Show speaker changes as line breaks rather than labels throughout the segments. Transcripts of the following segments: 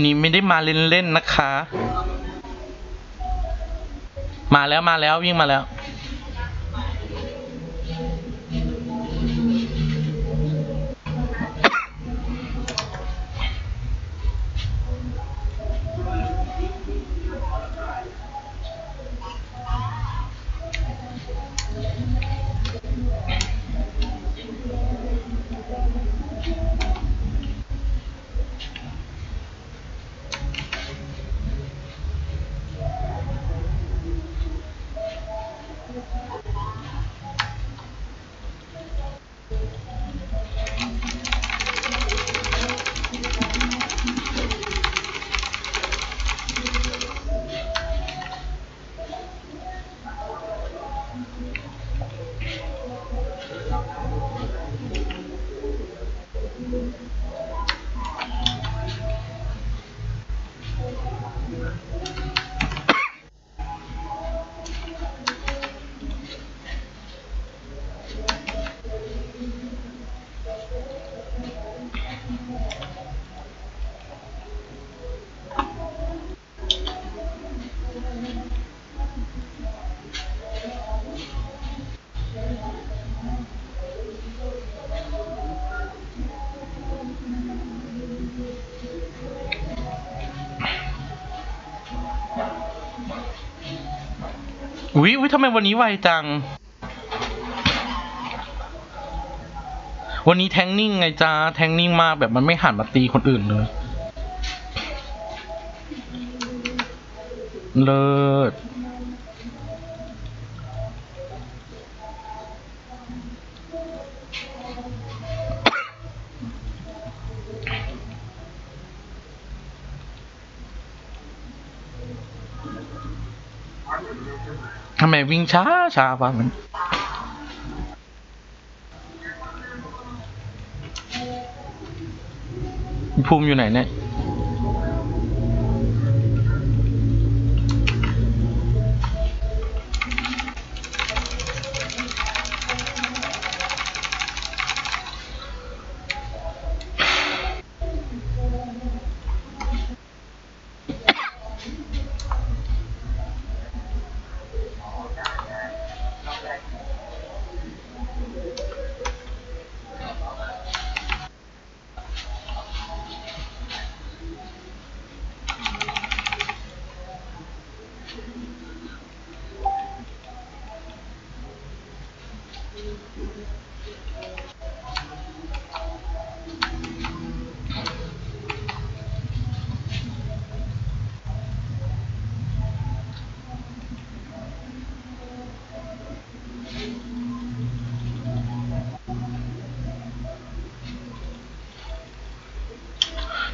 วันนี้ไม่ได้มาเล่นๆนะคะ มาแล้วมาแล้ววิ่งมาแล้ว อุ๊ยอุ๊ยทำไมวันนี้ไวจัง วันนี้แทงนิ่งไงจ้าแทงนิ่งมากแบบมันไม่หันมาตีคนอื่นเลย เลิศ วิ่งช้าช้าวะมันภูมิอยู่ไหนเนี่ย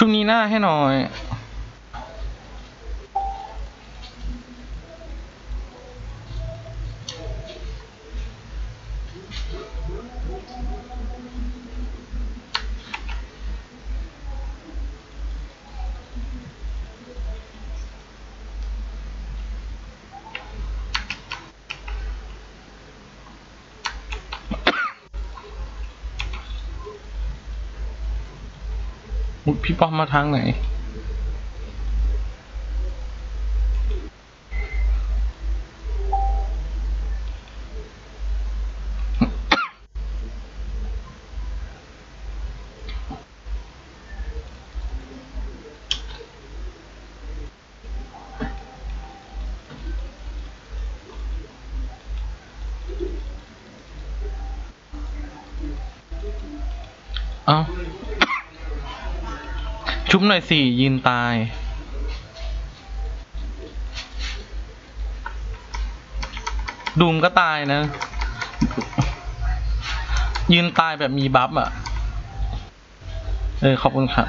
ช่วงนี้หน้าให้หน่อย พี่ป้อมมาทางไหน เอ้า ชุบหน่อยสิยืนตาย ดูมก็ตายนะ ยืนตายแบบมีบัฟอะ เออ ขอบคุณครับ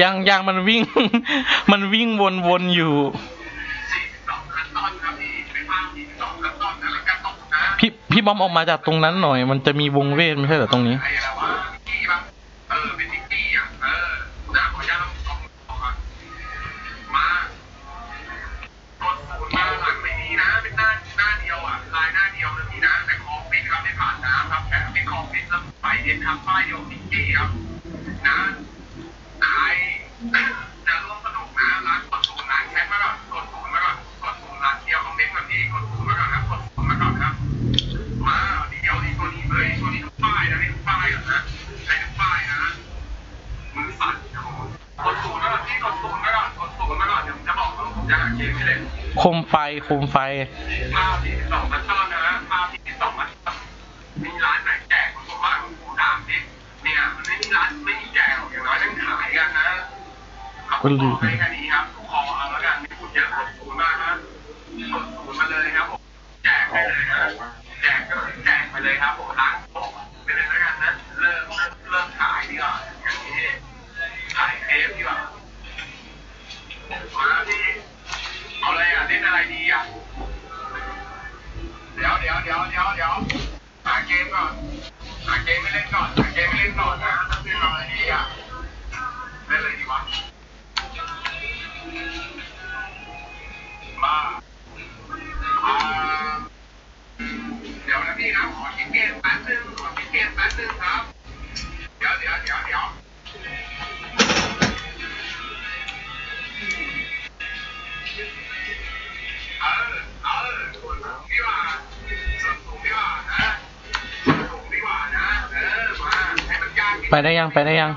ยังยังมันวิ่ง มันวิ่งวนวนอยู่พี่พี่บ
อมออกมาจากตรงนั้นหน่อย มันจะมีวงเวทไม่ใช่
แต่ตรงนี้ คม
ไฟโคมไฟ
ภาพที่สองมาช่านะภาพที่สองมาช่ามีร้านไหนแจกผมว่าผมถามดิเนี่ยไม่มีร้านไม่มีแจกอย่างน้อยต้องขายกันนะขาบอกใได้
ยังไปได้ยัง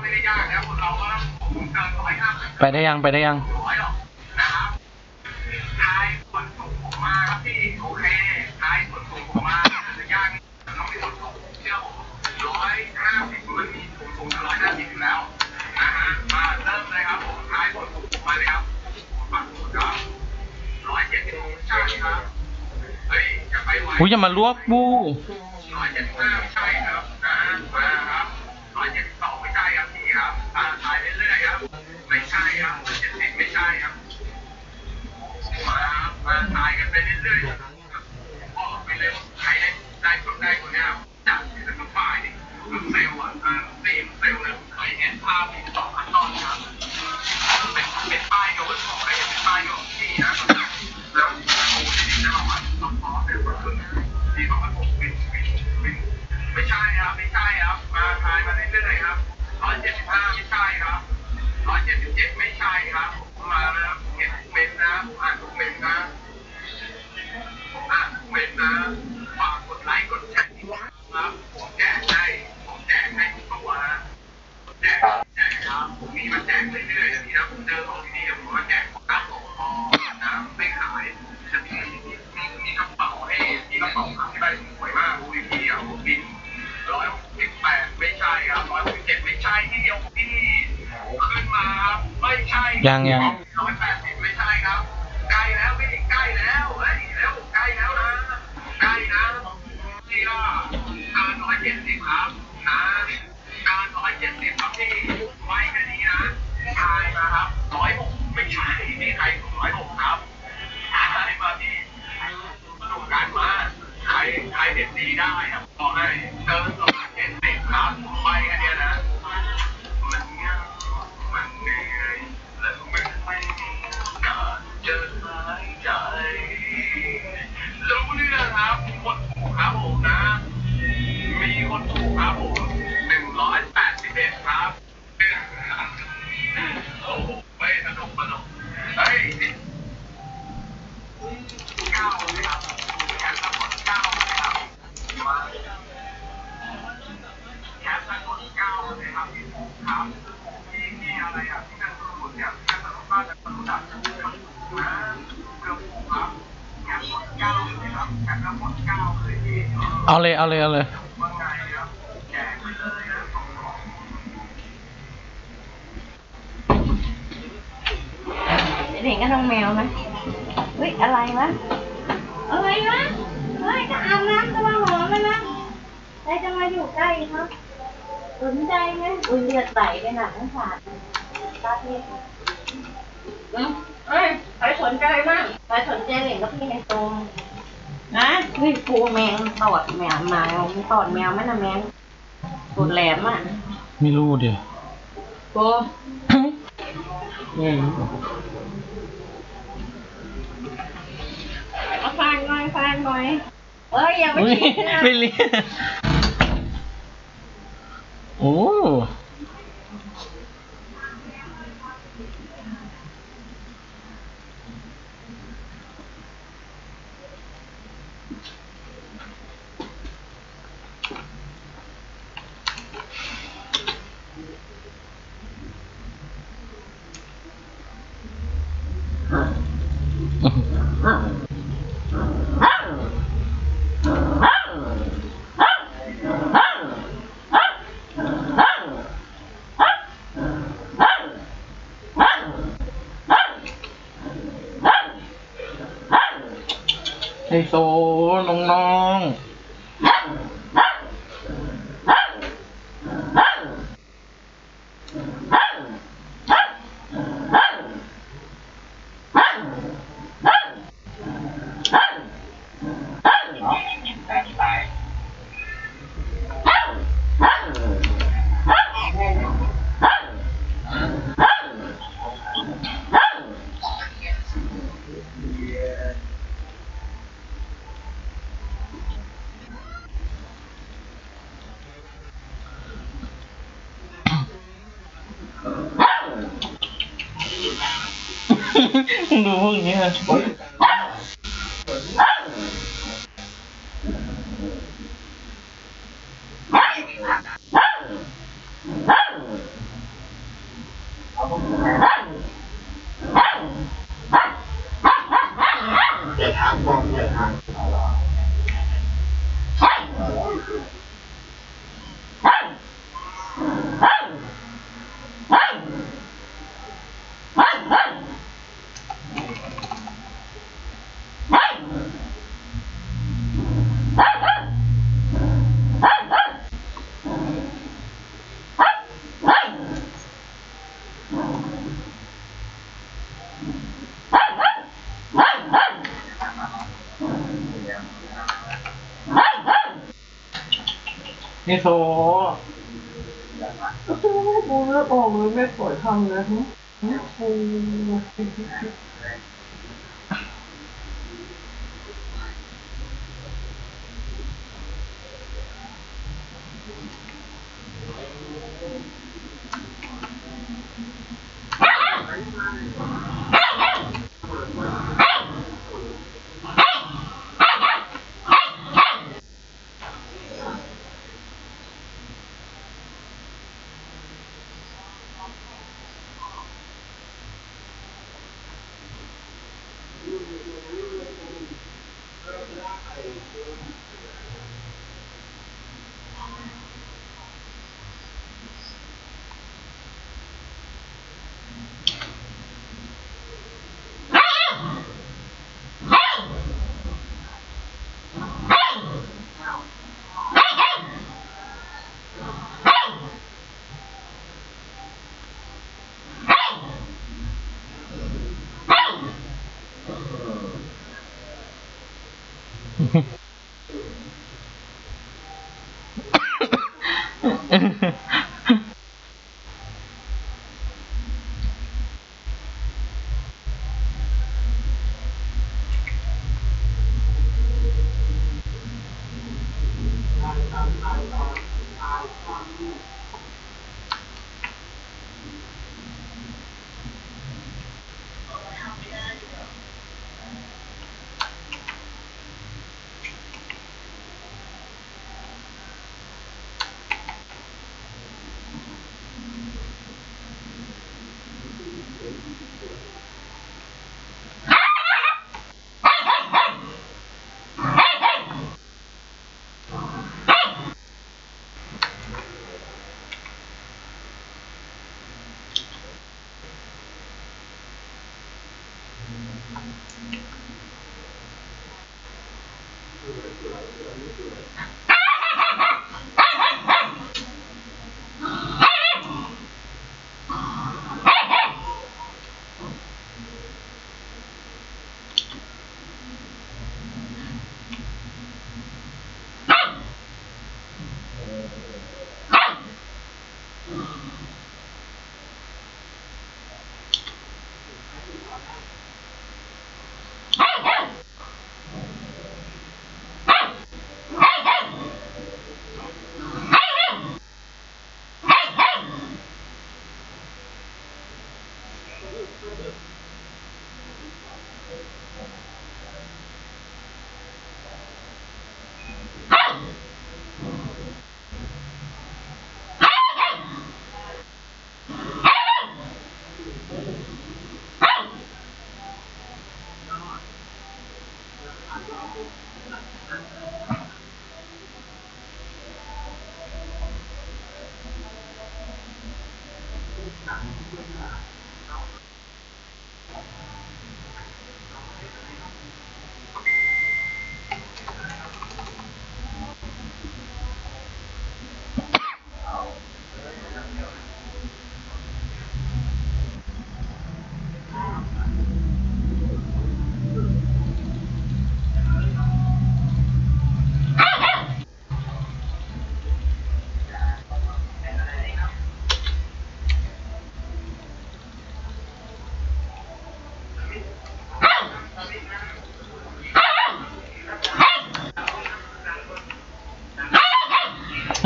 ไป
ได้ยังไปได้ยัง
อุ้ยอย่ามารับบู Yeah. ยังยังไม่ใช่ครับ ใกล้แล้วพี่ใกล้แล้ว เอาเลยเอาเลยเอา
เลย
ว่าไงครับแจกไปเลยนะของของ
เด็กก็ต้องแมวนะเฮ้ยอะไรวะอะไรวะเฮ้ยจะอาบน้ำจะมาหอมแล้วนะใครจะมาอยู่ใกล้เขาสนใจไหมอุ้ยเลือดไหลไปหนักทั้งขาดตาเทศอืมเอ้ยใครสนใจมั่งใครสนใจเหรียญก็พี่ในตรง นะนี่กูแมงตอดแมวมามึงตอดแมวไหมนะแมงปวดแหลมอะ
ไม่รู้เดี๋ยว
กู
อืม
เอาฟานหน่อยฟานหน่อยเอ้ยอย่าไป
อุ๊ย
กินนะ
ไม่เรียนโอ้ โซน้องๆ ดูพวก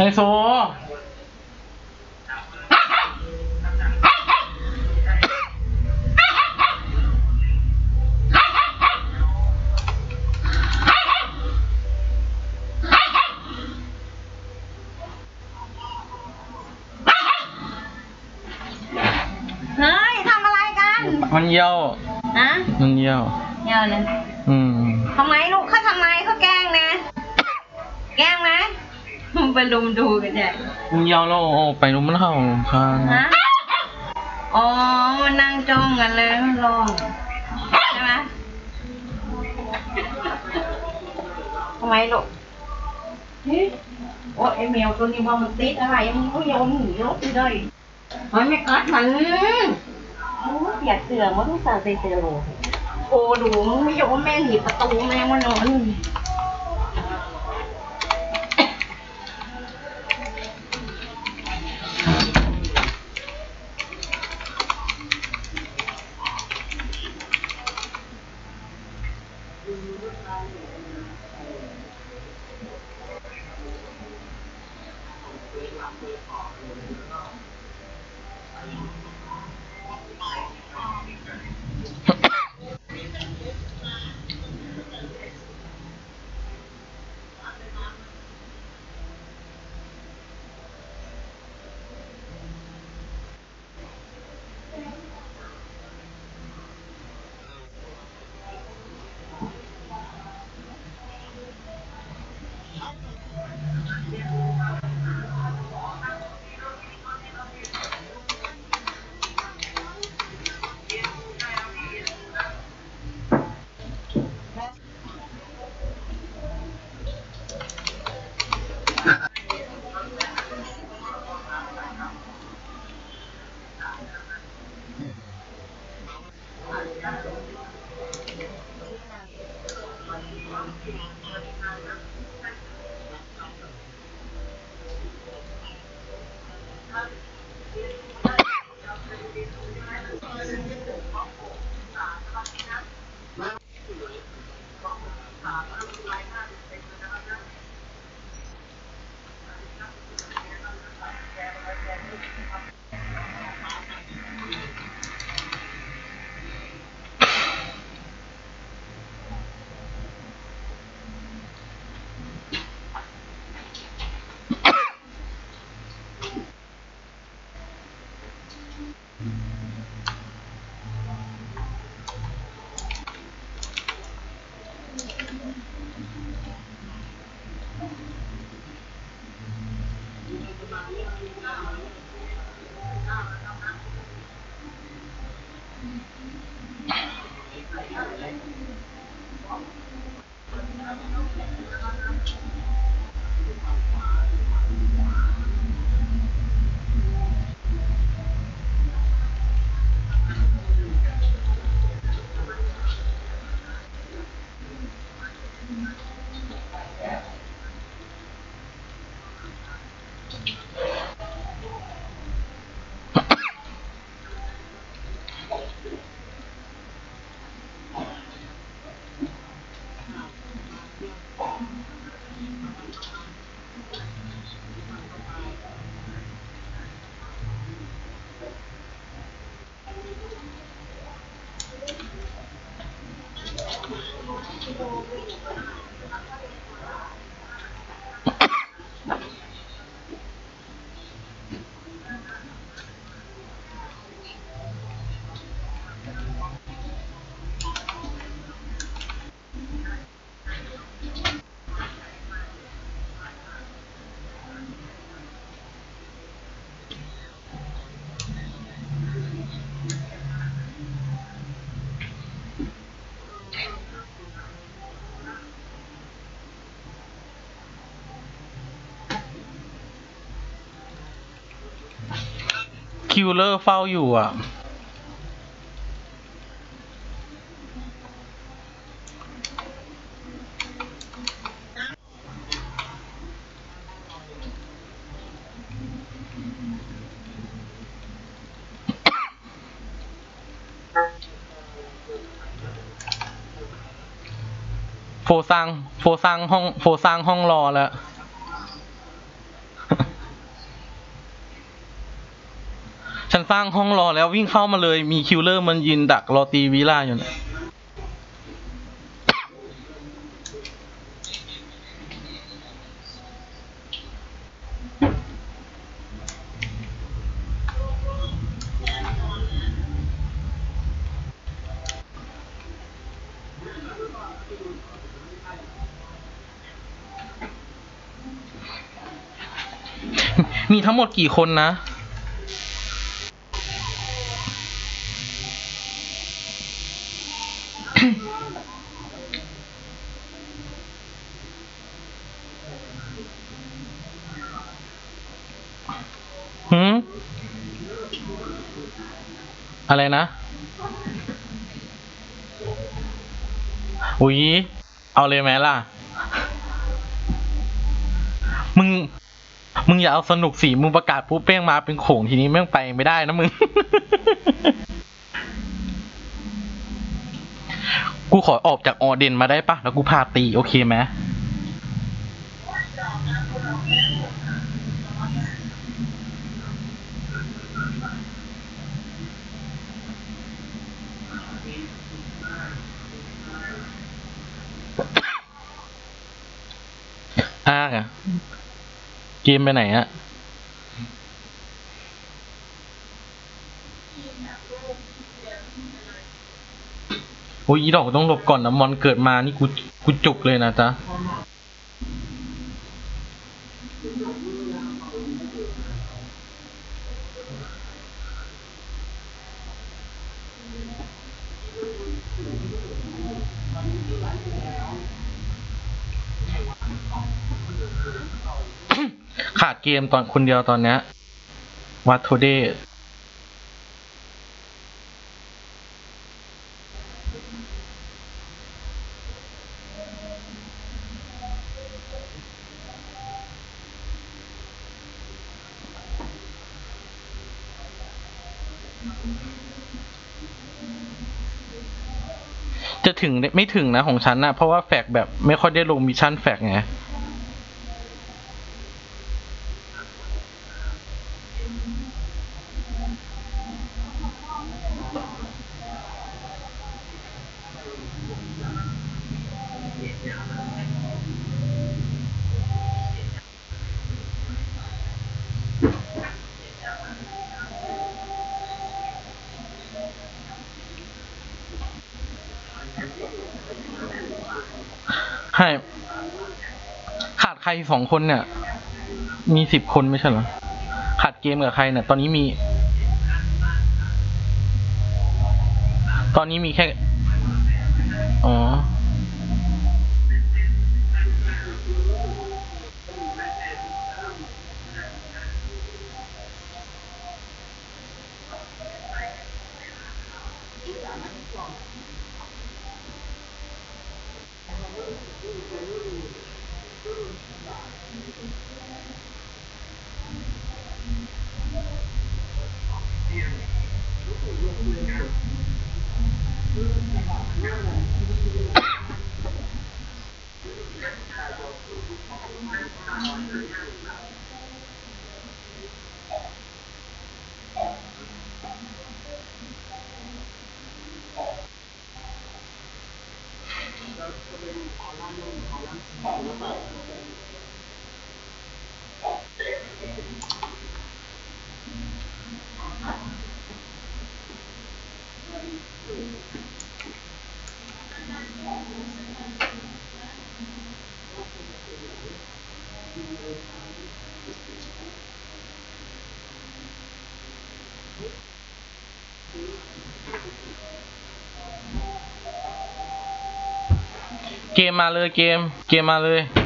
ไฮโซ
เฮ้ยทำอะไรกัน
มันเยี่ยว
นะ
มันเยี่ยว
เดี๋ยวเลย
อืม
ทำไมลูกเขาทำไมเขาแกล้งนะ แกล้งไหม ไปลุมดูกันใหญ่
มันเยี่ยวแล้วโอ้ไปรู้มันเห่าพัง
ฮะอ๋อมันนั่งจ้องกันเลยมันร้องใช่ไหมทำไมลูกเฮ้ยโอ้ไอแมวตัวนี้ว่ามันติดอะไรมันก็โยนหนีรถไปเลยเฮ้ยไม่กัดมันโอ้ยอยากเสือมันต้องใส่เสือโลโอ้ดูมึงไม่ยอมแม่หนีประตูแม่งมานอน
คิวเลอร์เฝ้าอยู่อะ โฟซัง โฟซังห้อง โฟซังห้องรอแล้ว ฉัน สร้างห้องรอแล้ววิ่งเข้ามาเลย มี killer มันยืนดักรอตีวิล่าอยู่นะมีทั้งหมดกี่คนนะ หืม อะไรนะ อุ๊ย เอาเลยไหมล่ะ มึง มึงอย่าเอาสนุกสิ มึงประกาศปุ๊บเป้งมาเป็นโขงทีนี้แม่งไปไม่ได้นะมึง กูขอออกจากออเดนมาได้ปะ แล้วกูพาตี โอเคไหม อ้างอะกิมไปไหนอะโอ้ยอีดอกต้องหลบก่อนนะมอนเกิดมานี่กูกูจุกเลยนะจ๊ะ ขาดเกมตอนคนเดียวตอนเนี้ยวัตโทเดจะถึงไม่ถึงนะของฉันนะเพราะว่าแฟกแบบไม่ค่อยได้ลงมิชชั่นแฟกไง ใครสองคนเนี่ย มีสิบคนไม่ใช่เหรอขาดเกมกับใครเนี่ยตอนนี้มี ตอนนี้มีแค่ อ๋อ เก มมาเลยเกม เกมมาเลย